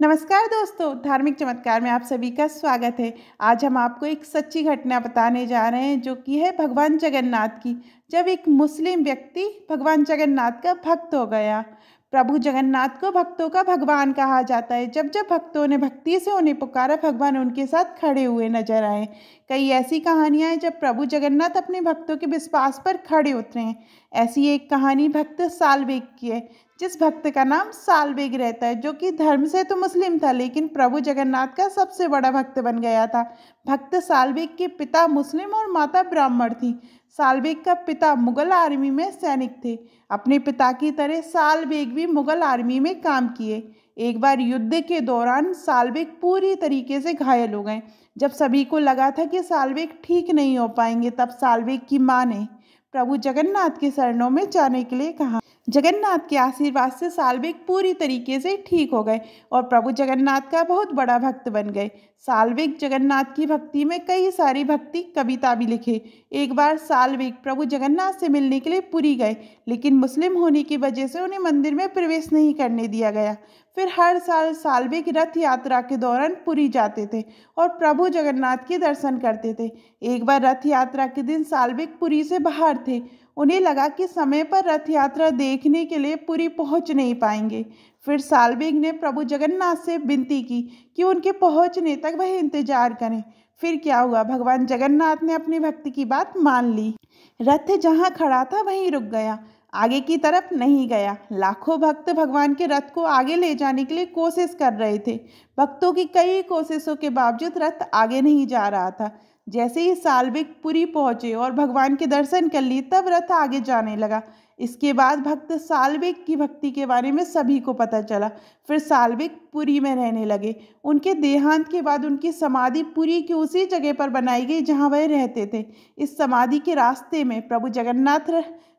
नमस्कार दोस्तों, धार्मिक चमत्कार में आप सभी का स्वागत है। आज हम आपको एक सच्ची घटना बताने जा रहे हैं, जो कि है भगवान जगन्नाथ की। जब एक मुस्लिम व्यक्ति भगवान जगन्नाथ का भक्त हो गया, प्रभु जगन्नाथ को भक्तों का भगवान कहा जाता है। जब जब भक्तों ने, भक्ति से उन्हें पुकारा, भगवान उनके साथ खड़े हुए नज़र आए। कई ऐसी कहानियाँ हैं, जब प्रभु जगन्नाथ अपने भक्तों के विश्वास पर खड़े उतरे हैं। ऐसी एक कहानी भक्त सालवेग की है जिस भक्त का नाम सालवेग रहता है, जो कि धर्म से तो मुस्लिम था, लेकिन प्रभु जगन्नाथ का सबसे बड़ा भक्त बन गया था। भक्त सालवेग के पिता मुस्लिम और माता ब्राह्मण थी। सालबेग का पिता मुगल आर्मी में सैनिक थे। अपने पिता की तरह सालबेग भी मुगल आर्मी में काम किए। एक बार युद्ध के दौरान सालबेग पूरी तरीके से घायल हो गए। जब सभी को लगा था कि सालबेग ठीक नहीं हो पाएँगे, तब सालबेग की माँ ने प्रभु जगन्नाथ के शरणों में जाने के लिए कहा। जगन्नाथ के आशीर्वाद से सालवेग पूरी तरीके से ठीक हो गए और प्रभु जगन्नाथ का बहुत बड़ा भक्त बन गए। सालवेग जगन्नाथ की भक्ति में कई सारी भक्ति कविता भी लिखे। एक बार सालवेग प्रभु जगन्नाथ से मिलने के लिए पुरी गए, लेकिन मुस्लिम होने की वजह से उन्हें मंदिर में प्रवेश नहीं करने दिया गया। फिर हर साल सालवेग रथ यात्रा के दौरान पुरी जाते थे और प्रभु जगन्नाथ के दर्शन करते थे। एक बार रथ यात्रा के दिन सालवेग पुरी से बाहर थे उन्हें लगा कि समय पर रथ यात्रा देखने के लिए पूरी पहुँच नहीं पाएँगे। फिर सालबेग ने प्रभु जगन्नाथ से विनती की कि उनके पहुँचने तक वह इंतज़ार करें। फिर क्या हुआ? भगवान जगन्नाथ ने अपनी भक्ति की बात मान ली। रथ जहाँ खड़ा था, वहीं रुक गया। आगे की तरफ़ नहीं गया। लाखों भक्त भगवान के रथ को आगे ले जाने के लिए कोशिश कर रहे थे। भक्तों की कई कोशिशों के बावजूद रथ आगे नहीं जा रहा था। जैसे ही साल्विक पुरी पहुँचे और भगवान के दर्शन कर लिए, तब रथ आगे जाने लगा। इसके बाद भक्त साल्विक की भक्ति के बारे में सभी को पता चला। फिर सालबिक पुरी में रहने लगे। उनके देहांत के बाद उनकी समाधि पुरी की उसी जगह पर बनाई गई जहाँ वह रहते थे। इस समाधि के रास्ते में प्रभु जगन्नाथ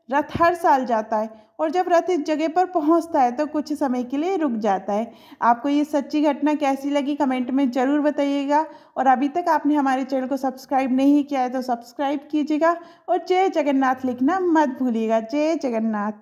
रथ हर साल जाता है और जब रथ इस जगह पर पहुँचता है तो कुछ समय के लिए रुक जाता है। आपको ये सच्ची घटना कैसी लगी कमेंट में ज़रूर बताइएगा और अभी तक आपने हमारे चैनल को सब्सक्राइब नहीं किया है तो सब्सक्राइब कीजिएगा और जय जगन्नाथ लिखना मत भूलिएगा। जय जगन्नाथ।